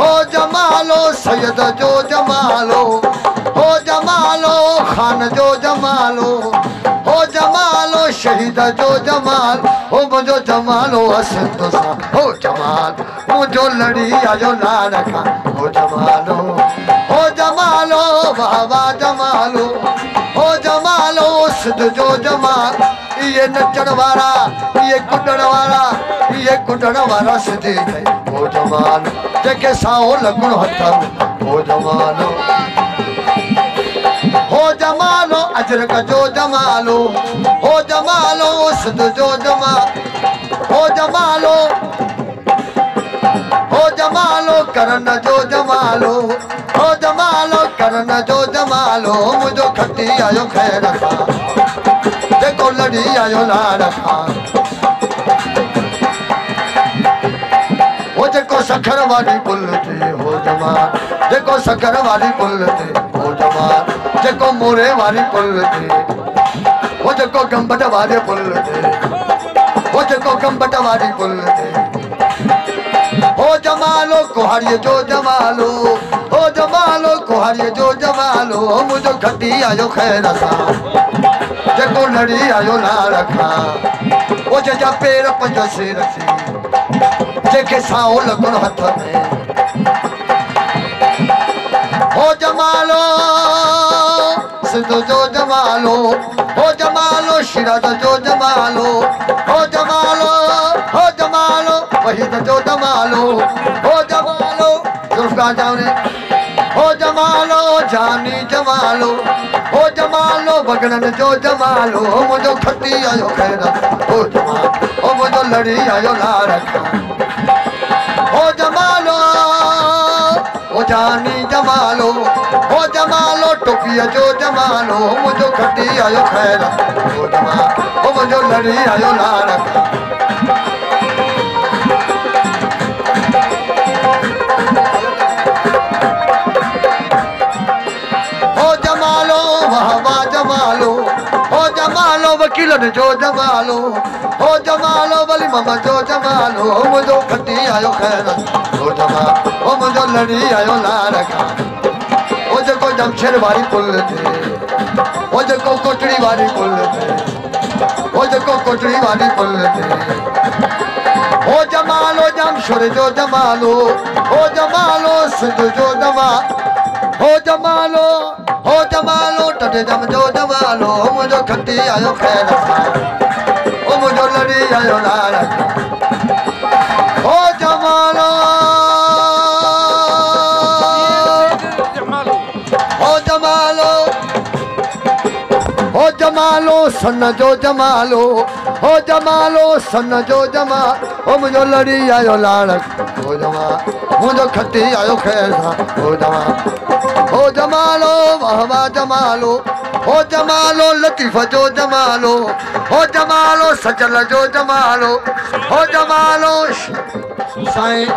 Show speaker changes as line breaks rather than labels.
هو جمالو سيد جو جمالو. هو جمالو خان جو جمالو. هو جمالو شهيد جو جمال. هو منهنجو جمالو اسنڌ سان هو جمال منهنجو لڙي آيو لاڙڪا هو جمالو هو جمالو بابا جمالو. هو جمالو سنڌ جو جمال. اهي نچڻ وارا اهي ڪڏڻ وارا اهي ڪڏڻ وارا سنڌي هو جمال جيڪي سائو لڳڻو هٿ هو جمالو هو جمالو اجرڪ جو جمالو هو جمالو سنڌ جو جمال هو جمالو هو جمالو ڪرڻ جو جمالو هو جمالو ڪرڻ جو جمالو منهنجو کٽي آيو خير کان جيڪو لڙي آيو لاڙ کان سکر واري پل تي هو جمال جيڪو سکر واري پل تي هو جمال جيڪو موري واري پل تي هو جيڪو گمبٽ واري پل تي هو جيڪو گمبٽ واري پل تي هو جمالو ڪهاڙيءَ جو جمالو هو جمالو ڪهاڙيءَ جو جمالو منهنجو کٽي آيو خير سان جيڪو لڙي آيو لاڙ کان هو جنهن جا پير پنج سر ٿي جنهن کي سائو لڳڻو هٿ ۾ هو جمالو سنڌ جو جمالو هو جمالو شرد جو جمالو هو جمالو هو جمالو وهيد جو جمالو هو جمالو جلفڪار جاوني هو جمالو جاني جمالو. هو جمالو بگڙن جو جمالو. هو منهنجو کٽي آيو خير. هو جمالو هو منهنجو لڙي آيو کان هو جمالو هو جاني جمالو. هو جمالو ٽوپيءَ جو جمالو. منهنجو کٽي آيو خير. هو جمالو هو منهنجو لڙي آيو لاڙ وڪيلن جو جمالو هو جمالو ولي مم جو جمالو هو منهنجو کٽي آيو خير هو جمالو هو منهنجو لڙي آيو لاڙ کان هو جيڪو جمشيد واري پل تي هو جيڪو ڪوٽڙي واري پل تي هو جيڪو ڪوٽڙي واري پل تي هو جمالو جمشر جو جمالو هو جمالو سنڌ جو جمال هو جمالو هو جمالو ٽٽي جم جو جمالو منهنجو کٽي آيو خير سان او منهنجو لڙي آيو لاڙ هو جمالو هو جمالو سن جو جمالو هو جمالو سن جو جمال هو منهنجو لڙي آيو لاڙ هو جمع منهنجو کٽي آيو خير سان هو جمع هو جمالو जमालो हो जमालो लतीफ़ जो जमालो हो जमालो सचल जो जमालो हो जमालो साईं